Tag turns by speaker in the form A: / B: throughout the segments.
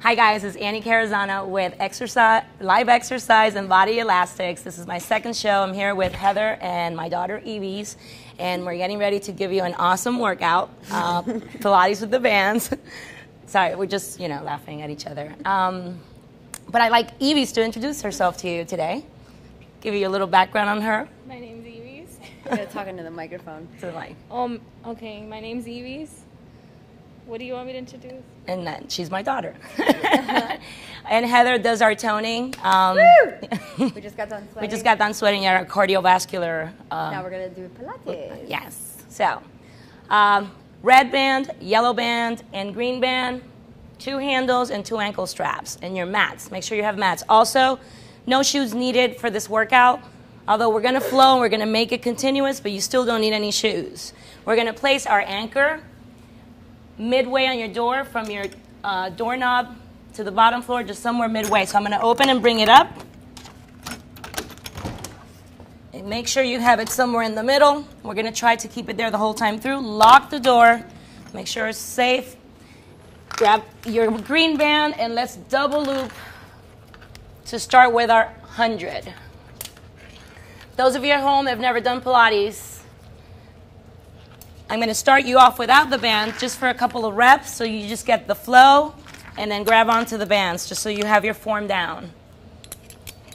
A: Hi guys, it's Annie Carazana with exercise, Live Exercise and Bodylastics. This is my second show. I'm here with Heather and my daughter Evie's, and we're getting ready to give you an awesome workout, uh, Pilates with the bands. Sorry, we're just you know laughing at each other. Um, but I'd like Evie's to introduce herself to you today. Give you a little background on her.
B: My name's Evie's.
C: Talking to the microphone.
A: To the mic.
B: Um, okay, my name's Evie's. What do you want me to introduce?
A: and then she's my daughter. and Heather does our toning. Um,
C: We just got done sweating.
A: we just got done sweating our cardiovascular. Um,
C: Now we're gonna do Pilates.
A: yes. So, um, red band, yellow band, and green band. Two handles and two ankle straps, and your mats. Make sure you have mats. Also, no shoes needed for this workout. Although we're gonna flow and we're gonna make it continuous, but you still don't need any shoes. We're gonna place our anchor midway on your door from your uh, doorknob to the bottom floor, just somewhere midway. So I'm going to open and bring it up. And make sure you have it somewhere in the middle. We're going to try to keep it there the whole time through. Lock the door. Make sure it's safe. Grab your green band and let's double loop to start with our 100. Those of you at home have never done Pilates, I'm going to start you off without the band just for a couple of reps so you just get the flow and then grab onto the bands just so you have your form down.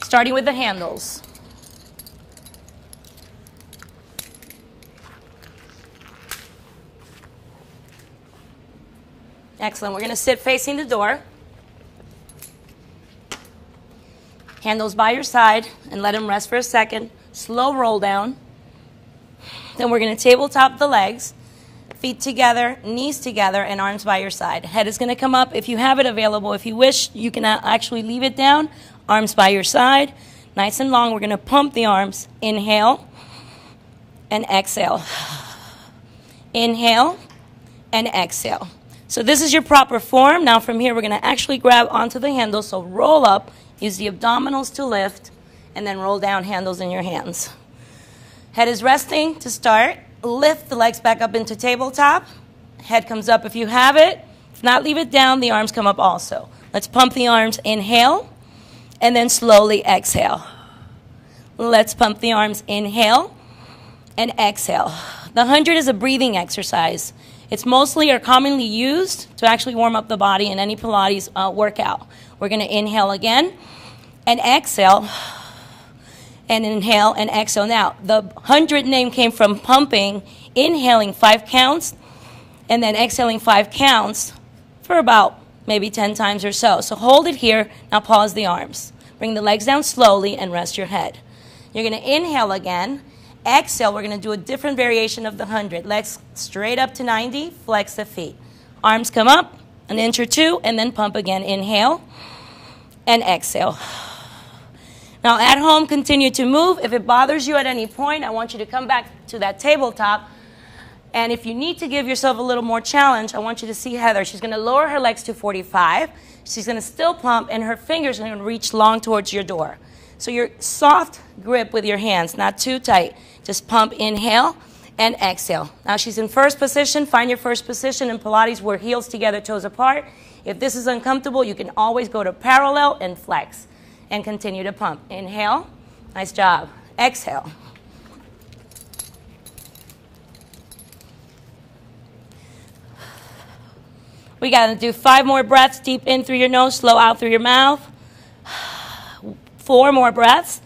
A: Starting with the handles. Excellent. We're going to sit facing the door. Handles by your side and let them rest for a second. Slow roll down. Then we're going to tabletop the legs, feet together, knees together, and arms by your side. Head is going to come up. If you have it available, if you wish, you can actually leave it down. Arms by your side, nice and long. We're going to pump the arms. Inhale and exhale. Inhale and exhale. So this is your proper form. Now from here, we're going to actually grab onto the handle. So roll up, use the abdominals to lift, and then roll down handles in your hands. Head is resting to start. Lift the legs back up into tabletop. Head comes up if you have it. If not, leave it down. The arms come up also. Let's pump the arms. Inhale. And then slowly exhale. Let's pump the arms. Inhale. And exhale. The 100 is a breathing exercise. It's mostly or commonly used to actually warm up the body in any Pilates uh, workout. We're going to inhale again and exhale and inhale and exhale. Now, the 100 name came from pumping, inhaling five counts, and then exhaling five counts for about maybe 10 times or so. So hold it here. Now pause the arms. Bring the legs down slowly and rest your head. You're going to inhale again. Exhale, we're going to do a different variation of the 100. Legs straight up to 90, flex the feet. Arms come up, an inch or two, and then pump again. Inhale and exhale. Now, at home, continue to move. If it bothers you at any point, I want you to come back to that tabletop. And if you need to give yourself a little more challenge, I want you to see Heather. She's going to lower her legs to 45. She's going to still pump, and her fingers are going to reach long towards your door. So your soft grip with your hands, not too tight. Just pump, inhale, and exhale. Now she's in first position. Find your first position in Pilates where heels together, toes apart. If this is uncomfortable, you can always go to parallel and flex and continue to pump. Inhale. Nice job. Exhale. We got to do five more breaths deep in through your nose, slow out through your mouth. Four more breaths.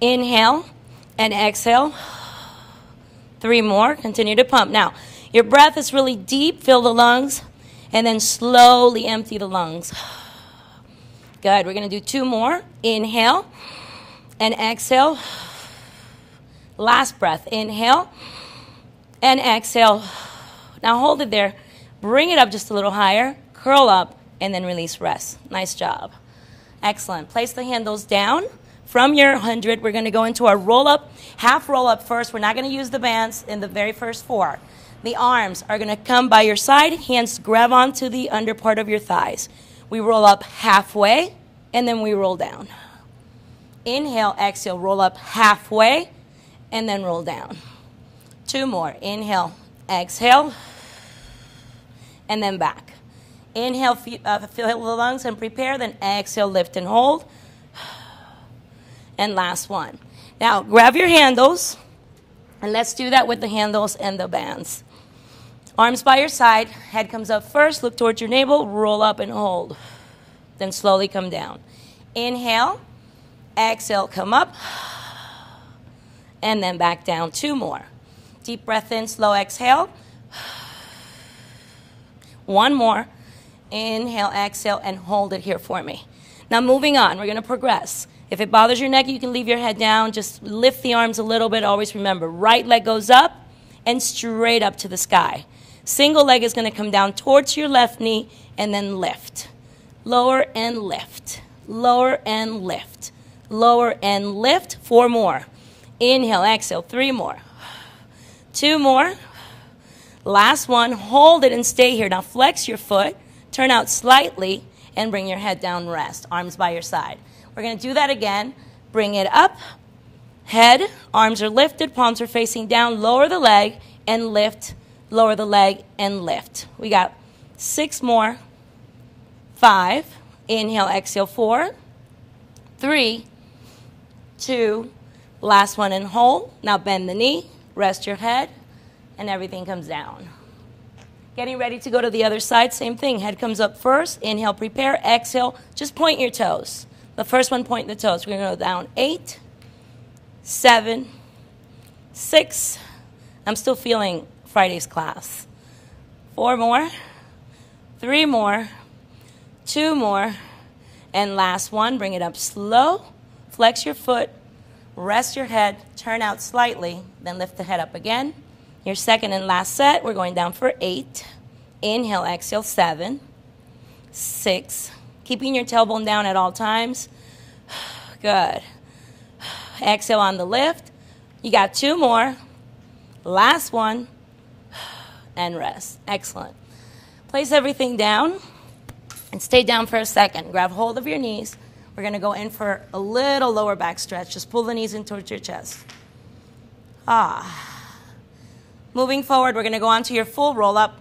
A: Inhale and exhale. Three more. Continue to pump. Now, your breath is really deep. Fill the lungs and then slowly empty the lungs. Good. We're going to do two more. Inhale and exhale. Last breath. Inhale and exhale. Now hold it there. Bring it up just a little higher. Curl up and then release rest. Nice job. Excellent. Place the handles down. From your 100, we're going to go into our roll up, half roll up first. We're not going to use the bands in the very first four. The arms are going to come by your side, hands grab onto the under part of your thighs. We roll up halfway and then we roll down. Inhale, exhale, roll up halfway and then roll down. Two more. Inhale, exhale, and then back. Inhale, f- uh, fill the lungs and prepare. Then exhale, lift and hold. And last one. Now, grab your handles, and let's do that with the handles and the bands. Arms by your side, head comes up first, look towards your navel, roll up and hold. Then slowly come down. Inhale, exhale, come up, and then back down. Two more. Deep breath in, slow exhale. One more. Inhale, exhale, and hold it here for me. Now, moving on, we're to progress. If it bothers your neck, you can leave your head down. Just lift the arms a little bit. Always remember right leg goes up and straight up to the sky. Single leg is going to come down towards your left knee and then lift. Lower and lift. Lower and lift. Lower and lift. Four more. Inhale, exhale. Three more. Two more. Last one. Hold it and stay here. Now flex your foot. Turn out slightly and bring your head down, rest. Arms by your side. We're going to do that again. Bring it up. Head, arms are lifted, palms are facing down. Lower the leg and lift. Lower the leg and lift. We got six more. Five. Inhale, exhale. Four. Three. Two. Last one and hold. Now bend the knee. Rest your head. And everything comes down. Getting ready to go to the other side, same thing. Head comes up first. Inhale, prepare. Exhale, just point your toes. The first one, point the toes. We're going to go down eight, seven, six. I'm still feeling Friday's class. Four more, three more, two more, and last one. Bring it up slow. Flex your foot, rest your head, turn out slightly, then lift the head up again. Your second and last set, we're going down for eight. Inhale, exhale, seven, six. Keeping your tailbone down at all times. Good. Exhale on the lift. You got two more. Last one. And rest. Excellent. Place everything down and stay down for a second. Grab hold of your knees. We're going to go in for a little lower back stretch. Just pull the knees in towards your chest. Ah. Moving forward, we're going to go on to your full roll up.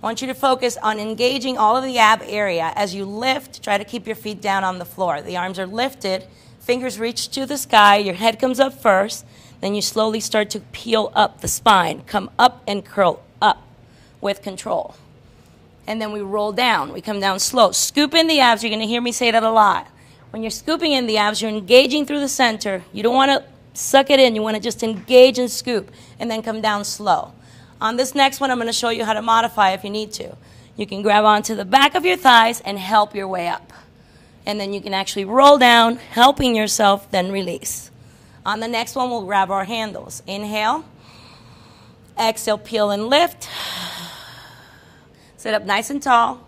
A: I want you to focus on engaging all of the ab area. As you lift, try to keep your feet down on the floor. The arms are lifted, fingers reach to the sky, your head comes up first, then you slowly start to peel up the spine. Come up and curl with control. And then we roll down. We come down slow. Scoop in the abs. You're going to hear me say that a lot. When you're scooping in the abs, you're engaging through the center. You don't want to suck it in. You want to just engage and scoop and then come down slow. On this next one, I'm going to show you how to modify if you need to. You can grab onto the back of your thighs and help your way up. And then you can actually roll down, helping yourself, then release. On the next one, we'll grab our handles. Inhale. Exhale, peel and lift. Sit up nice and tall.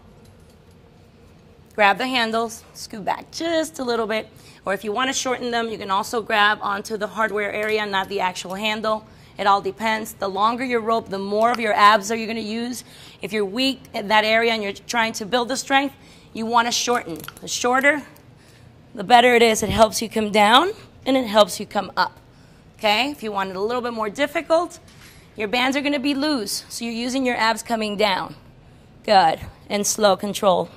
A: Grab the handles, scoot back just a little bit. Or if you want to shorten them, you can also grab onto the hardware area, not the actual handle. It all depends. The longer your rope, the more of your abs are you going to use. If you're weak in that area and you're trying to build the strength, you want to shorten. The shorter, the better it is. It helps you come down and it helps you come up. Okay? If you want it a little bit more difficult, your bands are going to be loose. So you're using your abs coming down. Good. And slow control.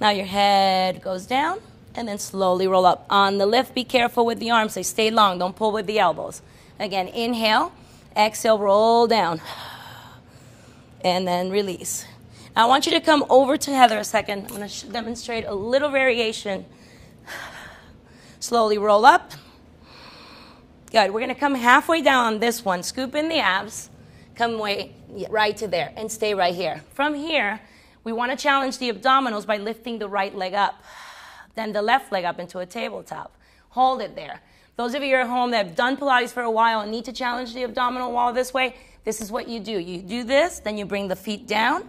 A: Now your head goes down and then slowly roll up. On the lift, be careful with the arms. They stay long. Don't pull with the elbows. Again, inhale, exhale, roll down, and then release. I want you to come over to Heather a second. I'm going to demonstrate a little variation. Slowly roll up. Good. We're going to come halfway down on this one. Scoop in the abs. Come way right to there and stay right here. From here, we want to challenge the abdominals by lifting the right leg up, then the left leg up into a tabletop. Hold it there. Those of you at home that have done Pilates for a while and need to challenge the abdominal wall this way, this is what you do. You do this, then you bring the feet down,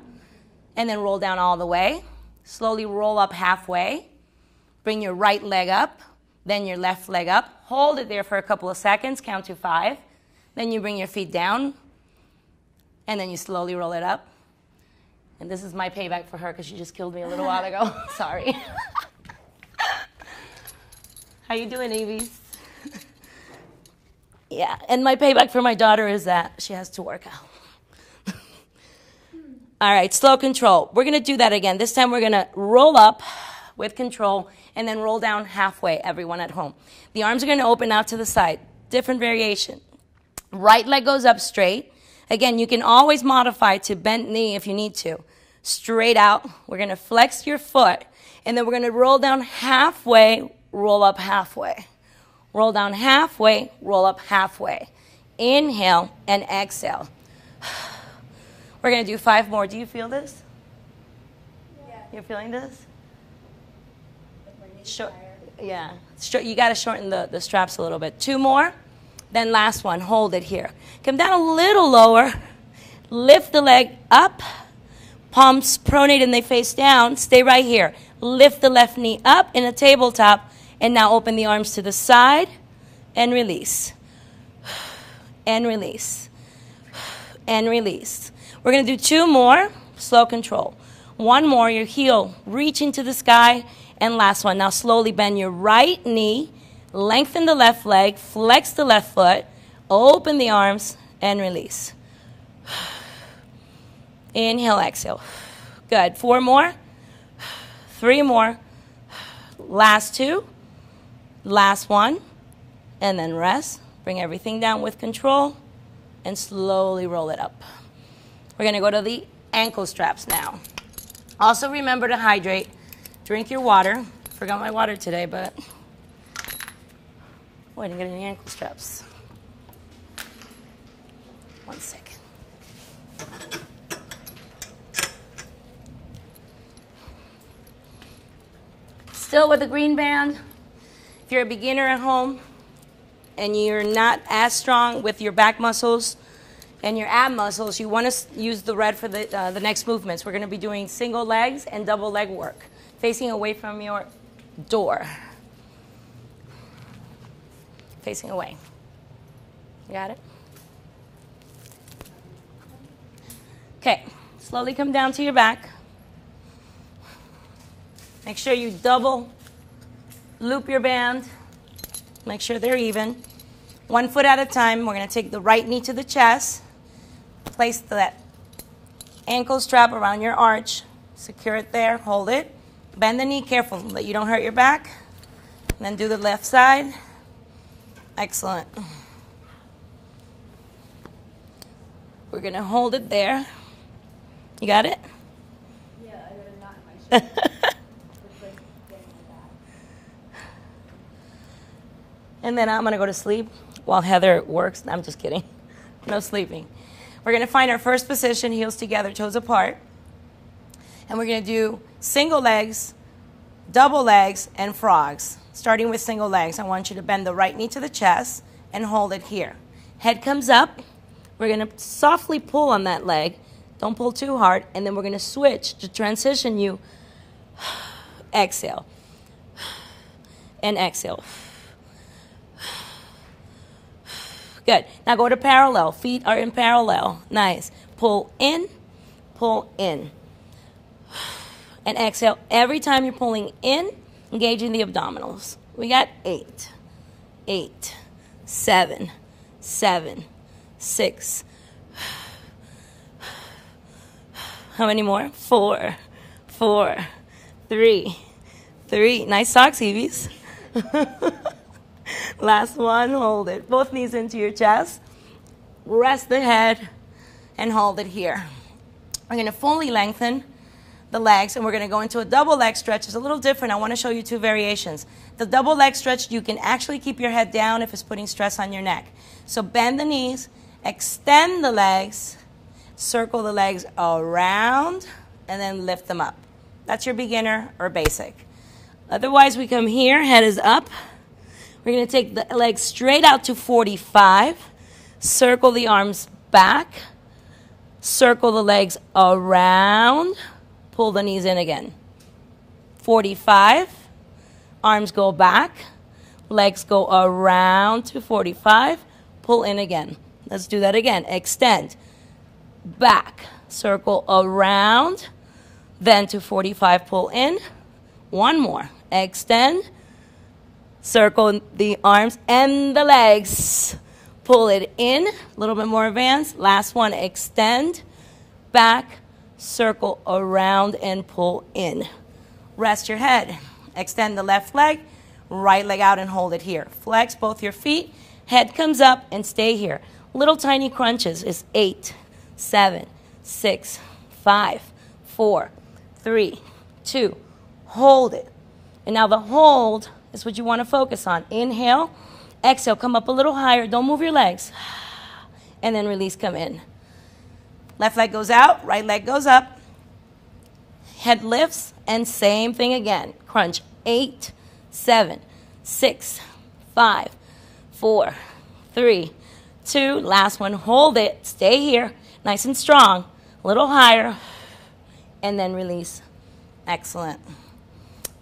A: and then roll down all the way. Slowly roll up halfway. Bring your right leg up, then your left leg up. Hold it there for a couple of seconds, count to five. Then you bring your feet down, and then you slowly roll it up. And this is my payback for her because she just killed me a little while ago. Sorry. How you doing, Evie? yeah, and my payback for my daughter is that she has to work out. All right, slow control. We're gonna do that again. This time we're gonna roll up with control and then roll down halfway, everyone at home. The arms are gonna open out to the side. Different variation. Right leg goes up straight. Again, you can always modify to bent knee if you need to. Straight out. We're gonna flex your foot and then we're gonna roll down halfway, roll up halfway. Roll down halfway, roll up halfway. Inhale and exhale. We're going to do five more. Do you feel this? Yeah. You're feeling this? Short, yeah. You got to shorten the, the straps a little bit. Two more. Then last one. Hold it here. Come down a little lower. Lift the leg up. Palms pronate and they face down. Stay right here. Lift the left knee up in a tabletop. And now open the arms to the side and release. And release. And release. We're to do two more, slow control. One more, your heel reaching to the sky. And last one. Now slowly bend your right knee, lengthen the left leg, flex the left foot, open the arms, and release. Inhale, exhale. Good. Four more. Three more. Last two. Last one. And then rest. Bring everything down with control and slowly roll it up. We're going to go to the ankle straps now. Also remember to hydrate. Drink your water. Forgot my water today, but oh, I didn't get any ankle straps. One second. Still with the green band. If you're a beginner at home and you're not as strong with your back muscles, and your ab muscles, you want to use the red for the, uh, the next movements. We're going to be doing single legs and double leg work, facing away from your door. Facing away. You got it? Okay, slowly come down to your back. Make sure you double loop your band. Make sure they're even. One foot at a time. We're going to take the right knee to the chest place that ankle strap around your arch. Secure it there, hold it. Bend the knee careful that you don't hurt your back. And then do the left side. Excellent. We're going to hold it there. You got it? Yeah, I got it not And then I'm going to go to sleep while Heather works. I'm just kidding. No sleeping. We're going to find our first position, heels together, toes apart. And we're going to do single legs, double legs, and frogs. Starting with single legs, I want you to bend the right knee to the chest and hold it here. Head comes up. We're going to softly pull on that leg. Don't pull too hard. And then we're going to switch to transition you. exhale. And exhale. Good. Now go to parallel. Feet are in parallel. Nice. Pull in, pull in. And exhale. Every time you're pulling in, engaging the abdominals. We got eight, eight, seven, seven, six. How many more? Four, four, three, three. Nice socks, Evie's. Last one, hold it. Both knees into your chest. Rest the head and hold it here. We're going to fully lengthen the legs and we're going to go into a double leg stretch. It's a little different. I want to show you two variations. The double leg stretch, you can actually keep your head down if it's putting stress on your neck. So bend the knees, extend the legs, circle the legs around, and then lift them up. That's your beginner or basic. Otherwise, we come here, head is up. We're going to take the legs straight out to 45. Circle the arms back. Circle the legs around. Pull the knees in again. 45. Arms go back. Legs go around to 45. Pull in again. Let's do that again. Extend. Back. Circle around. Then to 45. Pull in. One more. Extend Circle the arms and the legs. Pull it in, a little bit more advanced. Last one, extend, back, circle around and pull in. Rest your head. Extend the left leg, right leg out and hold it here. Flex both your feet, head comes up and stay here. Little tiny crunches is eight, seven, six, five, four, three, two. Hold it. And now the hold is what you want to focus on. Inhale, exhale, come up a little higher. Don't move your legs. And then release, come in. Left leg goes out, right leg goes up. Head lifts, and same thing again. Crunch. Eight, seven, six, five, four, three, two. Last one. Hold it. Stay here. Nice and strong. A little higher. And then release. Excellent.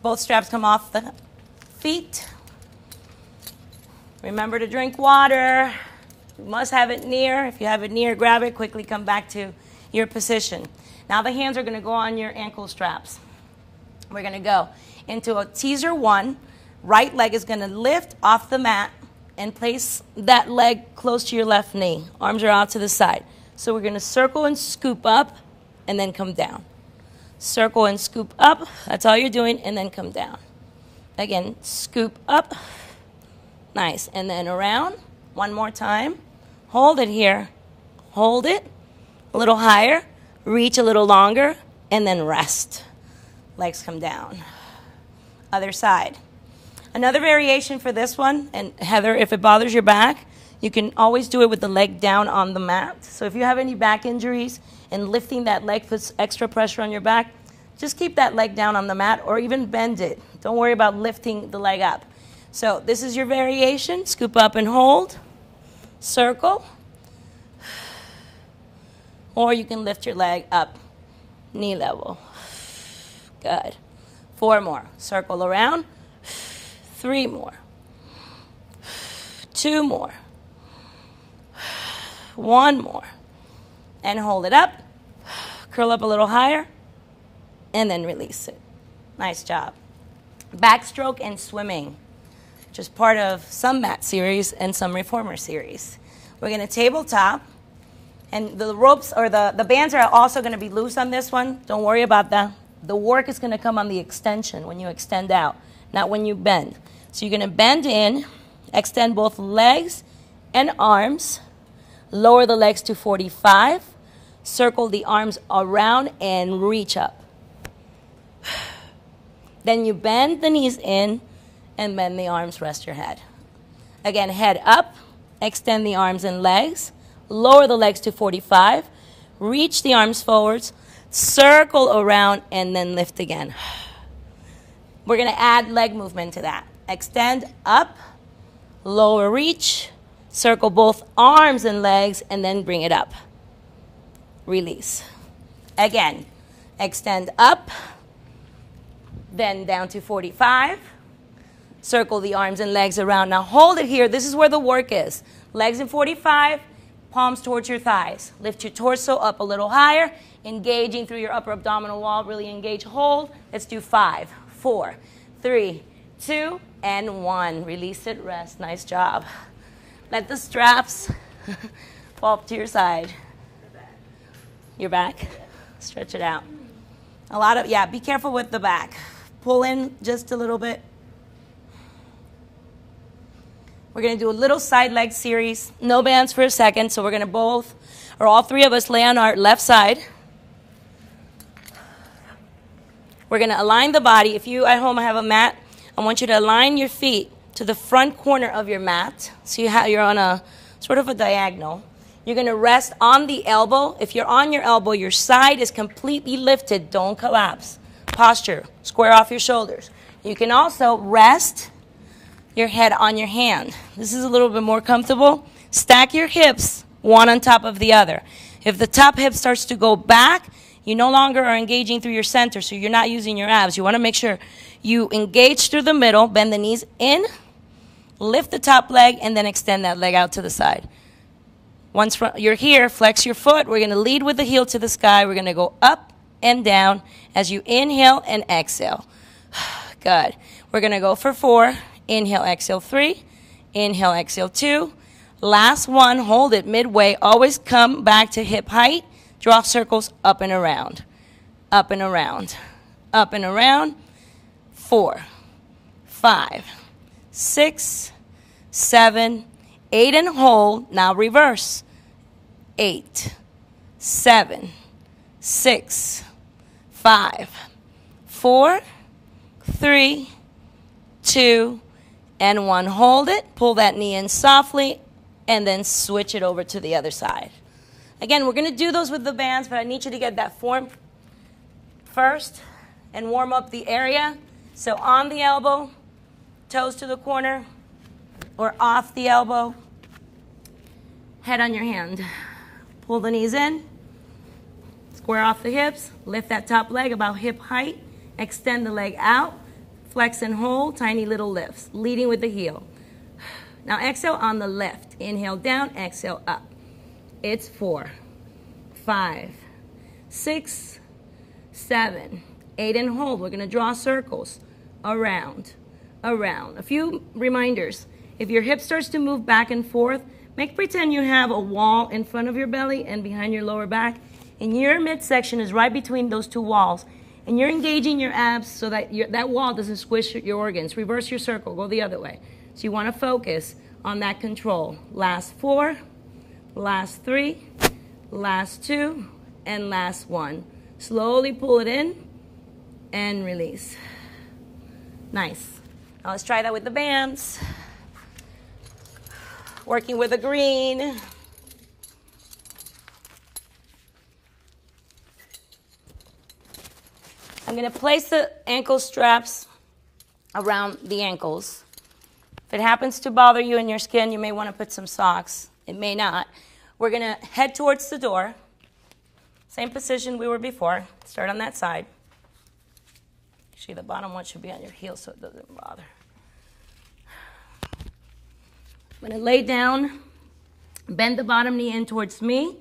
A: Both straps come off the feet. Remember to drink water. You must have it near. If you have it near, grab it. Quickly come back to your position. Now the hands are going to go on your ankle straps. We're going to go into a teaser one. Right leg is going to lift off the mat and place that leg close to your left knee. Arms are out to the side. So we're going to circle and scoop up and then come down. Circle and scoop up. That's all you're doing. And then come down. Again, scoop up. Nice. And then around. One more time. Hold it here. Hold it. A little higher. Reach a little longer. And then rest. Legs come down. Other side. Another variation for this one, and Heather, if it bothers your back, you can always do it with the leg down on the mat. So if you have any back injuries and lifting that leg puts extra pressure on your back, just keep that leg down on the mat or even bend it. Don't worry about lifting the leg up. So this is your variation. Scoop up and hold. Circle. Or you can lift your leg up, knee level. Good. Four more. Circle around. Three more. Two more. One more. And hold it up. Curl up a little higher. And then release it. Nice job. Backstroke and swimming, which is part of some mat series and some reformer series. We're going to tabletop. And the ropes or the, the bands are also going to be loose on this one. Don't worry about that. The work is going to come on the extension when you extend out, not when you bend. So you're going to bend in, extend both legs and arms, lower the legs to 45, circle the arms around, and reach up. Then you bend the knees in and bend the arms, rest your head. Again, head up, extend the arms and legs, lower the legs to 45, reach the arms forwards, circle around, and then lift again. We're going to add leg movement to that. Extend up, lower reach, circle both arms and legs, and then bring it up. Release. Again, extend up, then down to 45. Circle the arms and legs around. Now hold it here. This is where the work is. Legs in 45, palms towards your thighs. Lift your torso up a little higher, engaging through your upper abdominal wall. Really engage, hold. Let's do five, four, three, two, and one. Release it, rest. Nice job. Let the straps fall to your side. Your back. Stretch it out. A lot of, yeah, be careful with the back. Pull in just a little bit. We're going to do a little side leg series. No bands for a second, so we're going to both, or all three of us, lay on our left side. We're going to align the body. If you at home have a mat, I want you to align your feet to the front corner of your mat. So you have, you're on a sort of a diagonal. You're going to rest on the elbow. If you're on your elbow, your side is completely lifted. Don't collapse. Posture, square off your shoulders. You can also rest your head on your hand. This is a little bit more comfortable. Stack your hips one on top of the other. If the top hip starts to go back, you no longer are engaging through your center, so you're not using your abs. You want to make sure you engage through the middle, bend the knees in, lift the top leg, and then extend that leg out to the side. Once you're here, flex your foot. We're going to lead with the heel to the sky. We're going to go up and down as you inhale and exhale. Good. We're going to go for four. Inhale, exhale, three. Inhale, exhale, two. Last one, hold it midway. Always come back to hip height. Draw circles up and around. up and around, up and around. Four, five, six, seven, eight, and hold. Now reverse. Eight, seven, six, five, four, three, two, and one. Hold it. Pull that knee in softly, and then switch it over to the other side. Again, we're going to do those with the bands, but I need you to get that form first and warm up the area. So on the elbow, toes to the corner, or off the elbow, head on your hand. Pull the knees in, square off the hips, lift that top leg about hip height, extend the leg out, flex and hold, tiny little lifts, leading with the heel. Now exhale on the left. Inhale down, exhale up. It's four, five, six, seven, eight, and hold. We're to draw circles around, around. A few reminders. If your hip starts to move back and forth, make pretend you have a wall in front of your belly and behind your lower back. And your midsection is right between those two walls. And you're engaging your abs so that your, that wall doesn't squish your organs. Reverse your circle, go the other way. So you want to focus on that control. Last four, last three, last two, and last one. Slowly pull it in and release. Nice. Now let's try that with the bands. Working with a green. I'm going to place the ankle straps around the ankles. If it happens to bother you in your skin, you may want to put some socks. It may not. We're going to head towards the door. Same position we were before. Start on that side. See, the bottom one should be on your heel so it doesn't bother. I'm going to lay down, bend the bottom knee in towards me.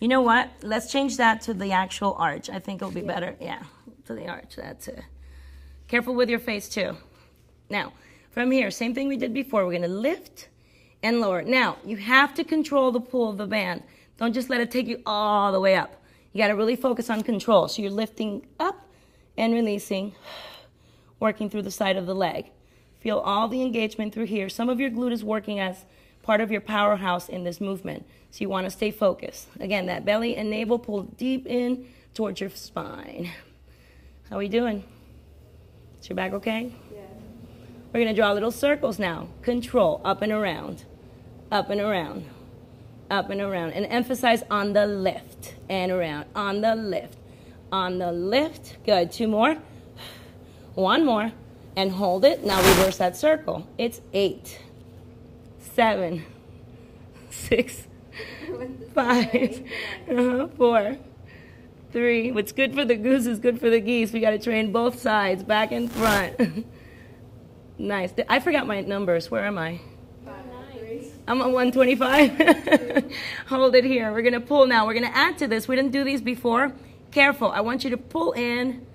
A: You know what? Let's change that to the actual arch. I think it'll be yeah. better. Yeah, to the arch. That's it. Careful with your face, too. Now, from here, same thing we did before. We're going to lift and lower. Now, you have to control the pull of the band. Don't just let it take you all the way up. You got to really focus on control. So you're lifting up and releasing, working through the side of the leg. Feel all the engagement through here. Some of your glute is working as part of your powerhouse in this movement. So you want to stay focused. Again, that belly and navel pull deep in towards your spine. How are we doing? Is your back okay? Yeah. We're going to draw little circles now. Control, up and around, up and around, up and around. And emphasize on the lift and around, on the lift, on the lift. Good. Two more. One more. And hold it. Now reverse that circle. It's eight, seven, six, five, uh, four, three. What's good for the goose is good for the geese. We got to train both sides, back and front. nice. I forgot my numbers. Where am I? I'm on 125. Hold it here. We're going to pull now. We're going to add to this. We didn't do these before. Careful. I want you to pull in,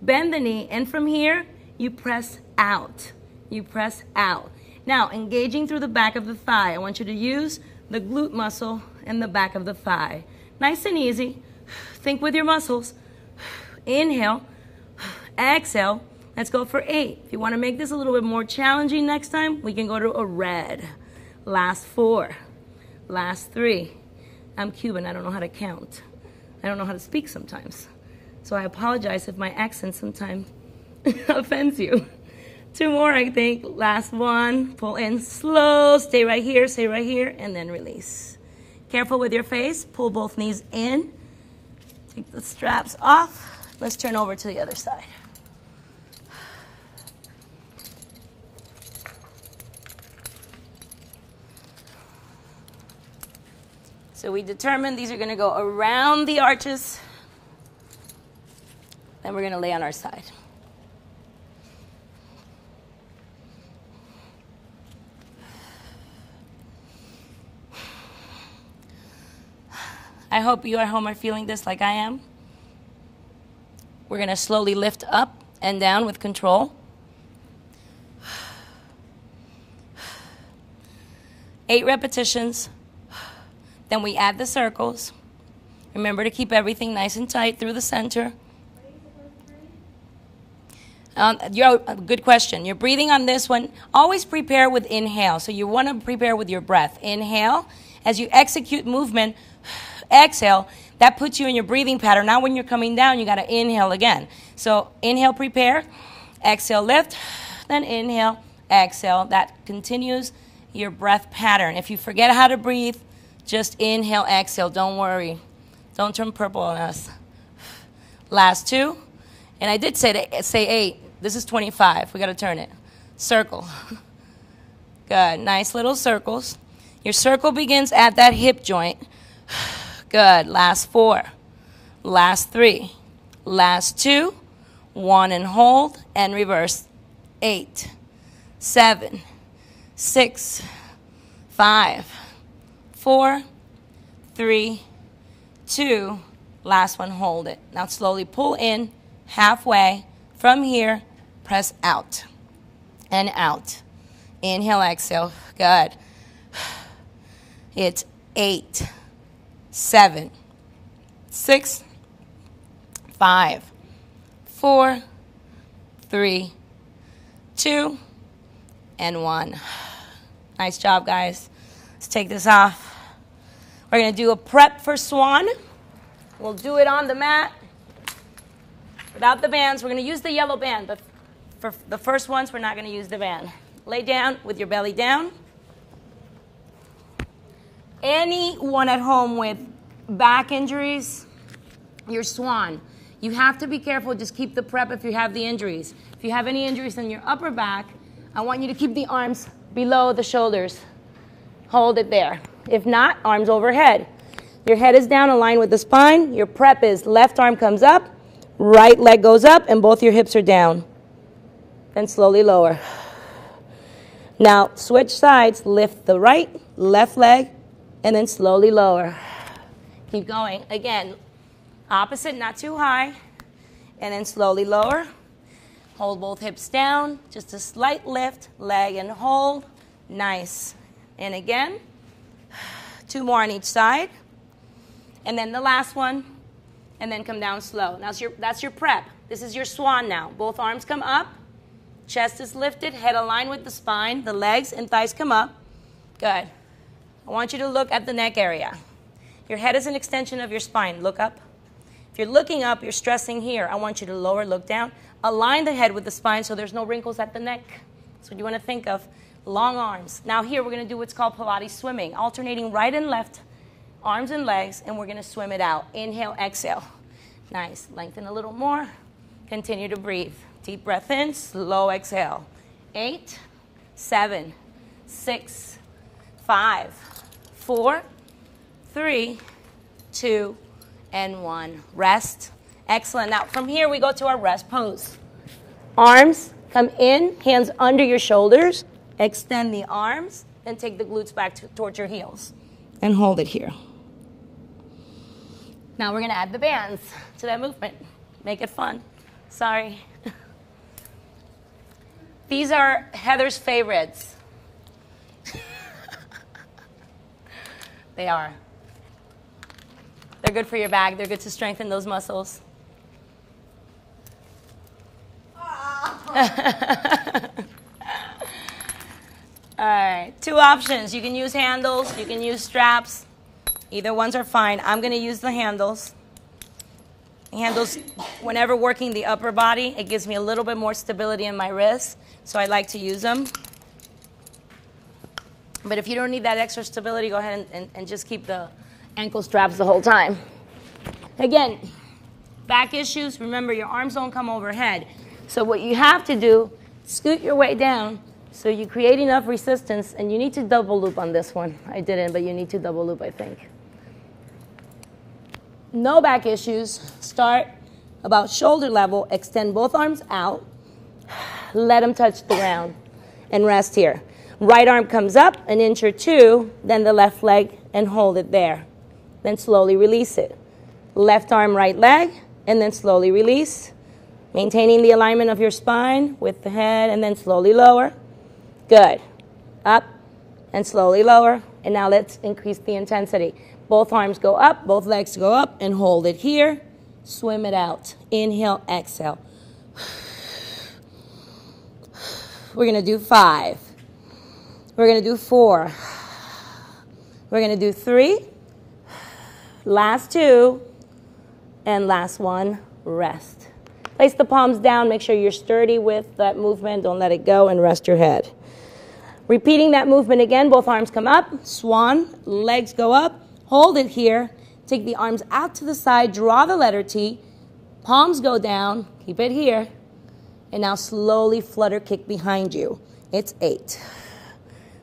A: bend the knee, and from here, you press out. You press out. Now, engaging through the back of the thigh. I want you to use the glute muscle and the back of the thigh. Nice and easy. Think with your muscles. Inhale. Exhale. Let's go for eight. If you want to make this a little bit more challenging next time, we can go to a red. Last four. Last three. I'm Cuban. I don't know how to count. I don't know how to speak sometimes. So I apologize if my accent sometimes offends you. Two more, I think. Last one. Pull in slow. Stay right here, stay right here, and then release. Careful with your face. Pull both knees in. Take the straps off. Let's turn over to the other side. So we determined these are going to go around the arches. Then we're going to lay on our side. I hope you at home are feeling this like I am. We're going to slowly lift up and down with control. Eight repetitions. Then we add the circles. Remember to keep everything nice and tight through the center. Um, good question. You're breathing on this one. Always prepare with inhale. So you want to prepare with your breath. Inhale. As you execute movement, exhale. That puts you in your breathing pattern. Now, when you're coming down, you got to inhale again. So inhale, prepare. Exhale, lift. Then inhale, exhale. That continues your breath pattern. If you forget how to breathe, just inhale, exhale. Don't worry. Don't turn purple on us. Last two. And I did say, to, say eight. This is 25. We got to turn it. Circle. Good. Nice little circles. Your circle begins at that hip joint. Good. Last four. Last three. Last two. One and hold and reverse. Eight, seven, six, five, four, three, two. Last one, hold it. Now slowly pull in halfway. From here, press out and out. Inhale, exhale. Good. It's eight, seven, six, five, four, three, two, and one. Nice job, guys. Let's take this off. We're going to do a prep for swan. We'll do it on the mat without the bands. We're going to use the yellow band, but for the first ones, we're not going to use the band. Lay down with your belly down. Anyone at home with back injuries, your swan. You have to be careful. Just keep the prep if you have the injuries. If you have any injuries in your upper back, I want you to keep the arms below the shoulders. Hold it there. If not, arms overhead. Your head is down, aligned with the spine. Your prep is left arm comes up, right leg goes up, and both your hips are down. Then slowly lower. Now, switch sides. Lift the right, left leg, and then slowly lower. Keep going. Again, opposite, not too high, and then slowly lower. Hold both hips down, just a slight lift, leg and hold. Nice. And again, two more on each side. And then the last one, and then come down slow. Now that's your, that's your prep. This is your swan now. Both arms come up, chest is lifted, head aligned with the spine, the legs and thighs come up. Good. I want you to look at the neck area. Your head is an extension of your spine. Look up. If you're looking up, you're stressing here. I want you to lower, look down. Align the head with the spine so there's no wrinkles at the neck. That's what you want to think of. Long arms. Now, here we're going to do what's called Pilates swimming, alternating right and left, arms and legs, and we're going to swim it out. Inhale, exhale. Nice. Lengthen a little more. Continue to breathe. Deep breath in, slow exhale. Eight, seven, six, five, four, three, two, and one. Rest. Excellent. Now, from here, we go to our rest pose. Arms come in, hands under your shoulders. Extend the arms, and take the glutes back to, towards your heels. And hold it here. Now, we're going to add the bands to that movement. Make it fun. Sorry. These are Heather's favorites. They are. They're good for your back. They're good to strengthen those muscles. All right, two options. You can use handles, you can use straps. Either ones are fine. I'm going to use the handles. Handles, whenever working the upper body, it gives me a little bit more stability in my wrists, so I like to use them. But if you don't need that extra stability, go ahead and, and, and just keep the ankle straps the whole time. Again, back issues, remember your arms don't come overhead. So what you have to do, scoot your way down so you create enough resistance, and you need to double loop on this one. I didn't, but you need to double loop, I think. No back issues. Start about shoulder level, extend both arms out, let them touch the ground, and rest here. Right arm comes up an inch or two, then the left leg, and hold it there. Then slowly release it. Left arm, right leg, and then slowly release. Maintaining the alignment of your spine with the head and then slowly lower. Good. Up and slowly lower. And now let's increase the intensity. Both arms go up, both legs go up, and hold it here. Swim it out. Inhale, exhale. We're gonna do five. We're gonna do four. We're gonna do three. Last two. And last one, rest. Place the palms down, make sure you're sturdy with that movement. Don't let it go, and rest your head. Repeating that movement again, both arms come up, swan, legs go up, hold it here. Take the arms out to the side, draw the letter T, palms go down, keep it here, and now slowly flutter kick behind you. It's eight,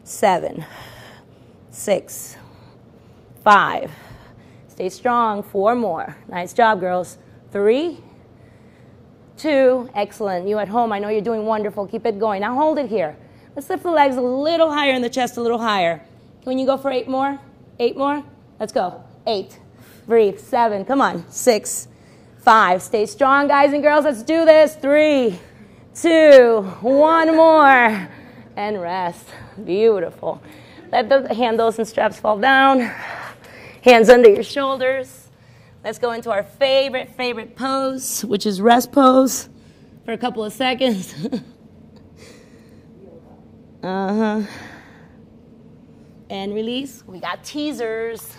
A: seven, six, five. Stay strong, four more. Nice job, girls. Three, two, excellent. You at home, I know you're doing wonderful. Keep it going. Now hold it here. Let's lift the legs a little higher and the chest, a little higher. Can you go for eight more? Eight more? Let's go. Eight. Breathe. Seven. Come on. Six. Five. Stay strong, guys and girls. Let's do this. Three, two, one more. And rest. Beautiful. Let the handles and straps fall down. Hands under your shoulders. Let's go into our favorite, favorite pose, which is rest pose for a couple of seconds. uh huh. And release. We got teasers.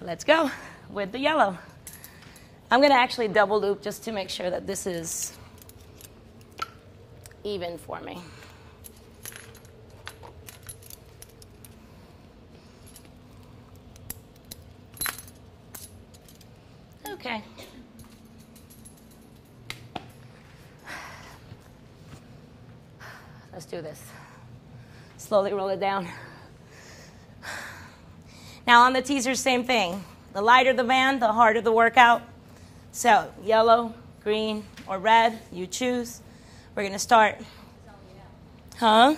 A: Let's go with the yellow. I'm going to actually double loop just to make sure that this is even for me. Okay. Let's do this. Slowly roll it down. Now on the teaser, same thing. The lighter the band, the harder the workout. So yellow, green, or red, you choose. We're gonna start. Huh?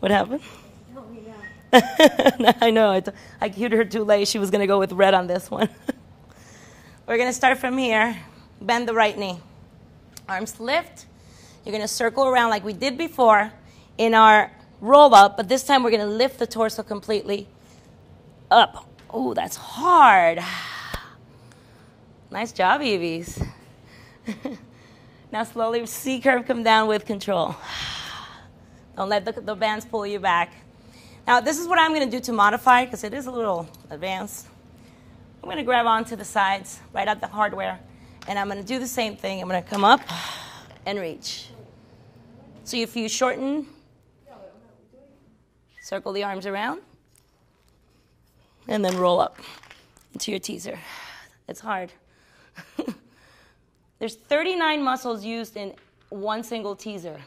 A: What happened? I know. I I cued her too late. She was gonna go with red on this one. We're going to start from here. Bend the right knee. Arms lift. You're going to circle around like we did before in our roll up, but this time we're going to lift the torso completely up. Oh, that's hard. Nice job, Evie's. now slowly C curve come down with control. Don't let the, the bands pull you back. Now, this is what I'm going to do to modify because it is a little advanced. I'm going to grab onto the sides, right at the hardware, and I'm going to do the same thing. I'm going to come up and reach. So if you shorten, circle the arms around, and then roll up into your teaser. It's hard. There's 39 muscles used in one single teaser.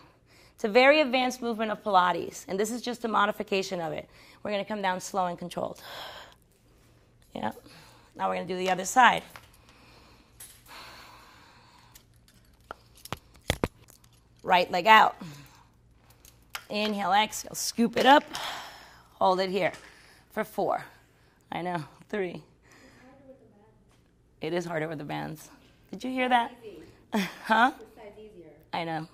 A: It's a very advanced movement of Pilates, and this is just a modification of it. We're going to come down slow and controlled. Yeah. Now we're going to do the other side. Right leg out. Inhale, exhale, scoop it up. Hold it here for four. I know, three. It is harder with the bands. Did you hear that? huh? I know.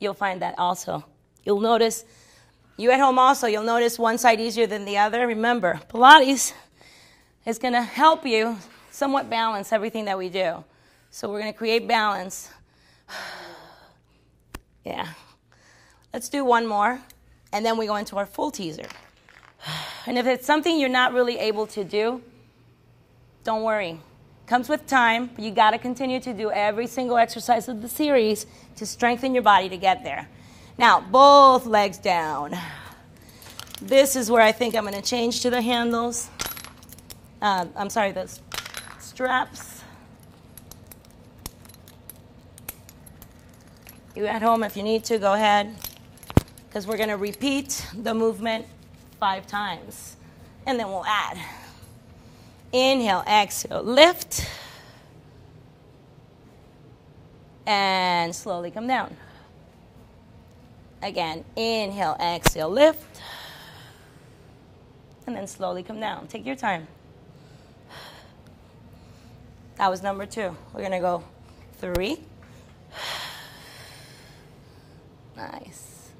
A: You'll find that also. You'll notice, you at home also, you'll notice one side easier than the other. Remember, Pilates is going to help you somewhat balance everything that we do. So we're going to create balance. yeah. Let's do one more, and then we go into our full teaser. And if it's something you're not really able to do, don't worry. Comes with time, but you got to continue to do every single exercise of the series to strengthen your body to get there. Now, both legs down. This is where I think I'm going to change to the handles uh, I'm sorry, the straps. You at home, if you need to, go ahead, because we're going to repeat the movement five times, and then we'll add. Inhale, exhale, lift, and slowly come down. Again, inhale, exhale, lift, and then slowly come down. Take your time. That was number two. We're to go three. Nice.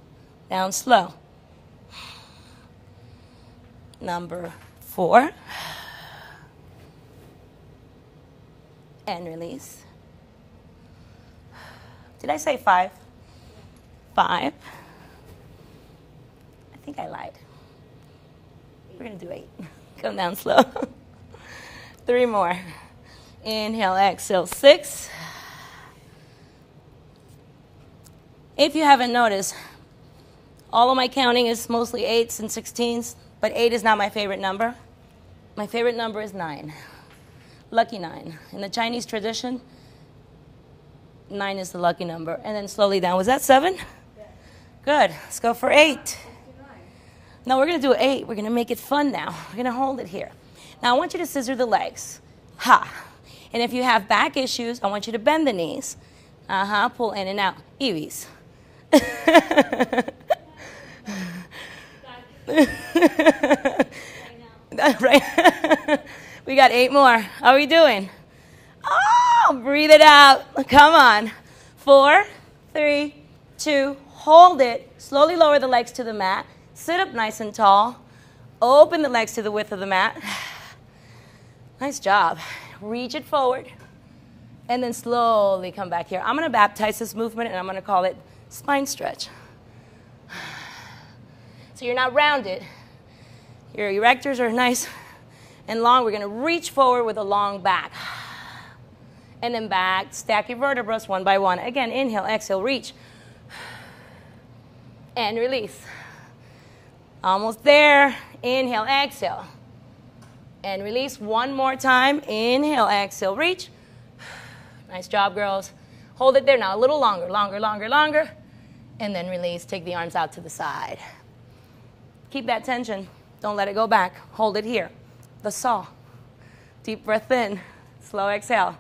A: Down slow. Number four. And release. Did I say five? Five. I think I lied. We're going to do eight. Come down slow. Three more. Inhale, exhale, six. If you haven't noticed, all of my counting is mostly eights and 16s, but eight is not my favorite number. My favorite number is nine. Lucky nine. In the Chinese tradition, nine is the lucky number. And then slowly down. Was that seven? Good. Let's go for eight. No, we're going to do eight. We're going to make it fun now. We're going to hold it here. Now, I want you to scissor the legs. Ha. And if you have back issues, I want you to bend the knees. Uh huh. Pull in and out. Eewees. right. we got eight more. How are we doing? Oh, breathe it out. Come on. Four, three, two, hold it. Slowly lower the legs to the mat. Sit up nice and tall. Open the legs to the width of the mat. Nice job. Reach it forward. And then slowly come back here. I'm going to baptize this movement and I'm going to call it spine stretch. So you're not rounded. Your erectors are nice and long. We're going to reach forward with a long back. And then back, stack your vertebrae one by one. Again, inhale, exhale, reach. And release. Almost there. Inhale, exhale. And release one more time. Inhale, exhale, reach. Nice job, girls. Hold it there now, a little longer, longer, longer, longer. And then release. Take the arms out to the side. Keep that tension. Don't let it go back. Hold it here. The saw. Deep breath in. Slow exhale.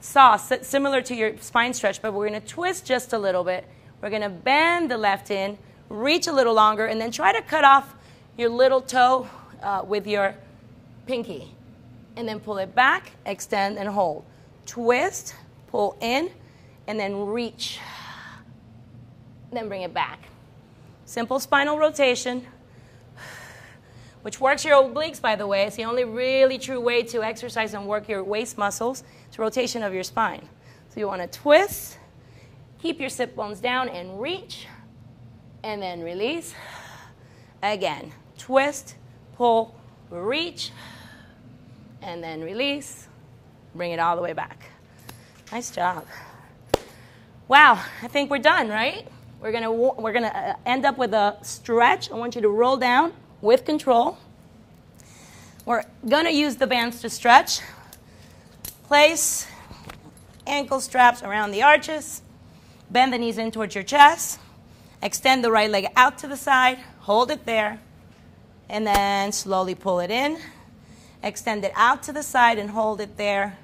A: Saw, similar to your spine stretch, but we're going to twist just a little bit. We're going to bend the left in, reach a little longer, and then try to cut off your little toe uh, with your pinky. And then pull it back, extend, and hold. Twist, pull in, and then reach. Then bring it back. Simple spinal rotation which works your obliques, by the way. It's the only really true way to exercise and work your waist muscles. It's rotation of your spine. So you want to twist, keep your sit bones down, and reach, and then release. Again, twist, pull, reach, and then release. Bring it all the way back. Nice job. Wow, I think we're done, right? We're gonna we're gonna uh, end up with a stretch. I want you to roll down with control. We're going to use the bands to stretch. Place ankle straps around the arches. Bend the knees in towards your chest. Extend the right leg out to the side. Hold it there. And then slowly pull it in. Extend it out to the side and hold it there.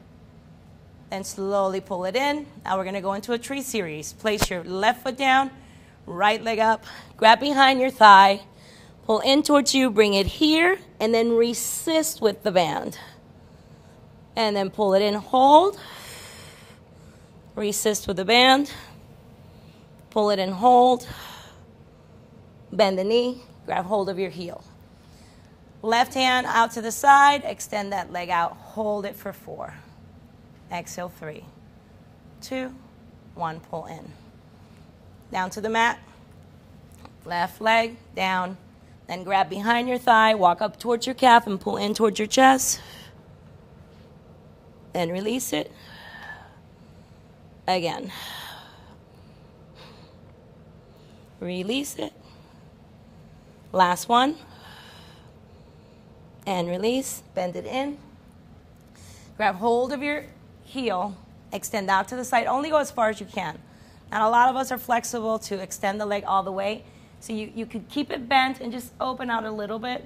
A: Then slowly pull it in. Now we're going to go into a tree series. Place your left foot down, right leg up, grab behind your thigh, Pull in towards you, bring it here, and then resist with the band. And then pull it in, hold. Resist with the band. Pull it in, hold. Bend the knee, grab hold of your heel. Left hand out to the side, extend that leg out, hold it for four. Exhale, three, two, one, pull in. Down to the mat. Left leg down, then grab behind your thigh, walk up towards your calf, and pull in towards your chest. Then release it. Again. Release it. Last one. And release. Bend it in. Grab hold of your heel. Extend out to the side. Only go as far as you can. Not a lot of us are flexible to extend the leg all the way. So you, you could keep it bent and just open out a little bit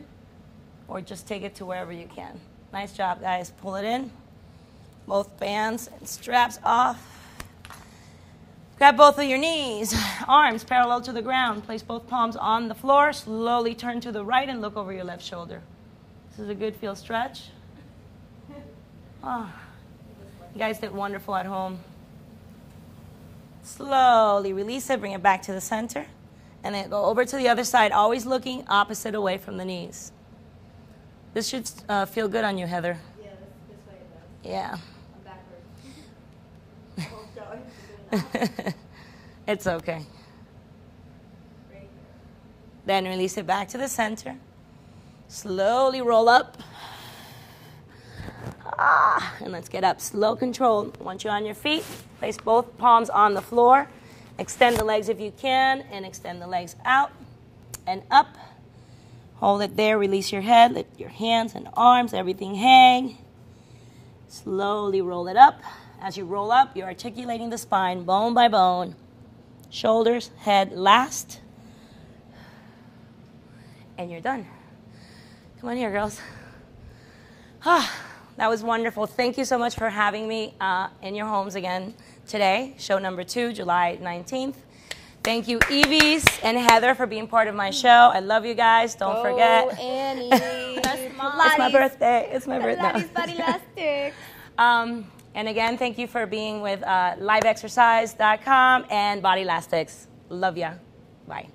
A: or just take it to wherever you can. Nice job, guys. Pull it in. Both bands and straps off. Grab both of your knees, arms parallel to the ground. Place both palms on the floor. Slowly turn to the right and look over your left shoulder. This is a good feel stretch. Oh, you guys did wonderful at home. Slowly release it, bring it back to the center and then go over to the other side, always looking opposite away from the knees. This should uh, feel good on you, Heather.
C: Yeah, this, this way it does.
A: Yeah.
C: I'm backwards.
A: it's okay. Then release it back to the center. Slowly roll up. Ah, and let's get up. Slow control. Once you're on your feet, place both palms on the floor. Extend the legs if you can, and extend the legs out and up. Hold it there. Release your head. Let your hands and arms, everything hang. Slowly roll it up. As you roll up, you're articulating the spine bone by bone. Shoulders, head last. And you're done. Come on here, girls. Ah, that was wonderful. Thank you so much for having me uh, in your homes again today. Show number two, July 19th. Thank you, Evies and Heather, for being part of my show. I love you guys. Don't
C: Oh,
A: forget.
C: Annie.
A: It's my birthday. It's my birthday.
C: Pilates body elastic.
A: Um, and again, thank you for being with uh, liveexercise.com and Bodylastics. Love ya. Bye.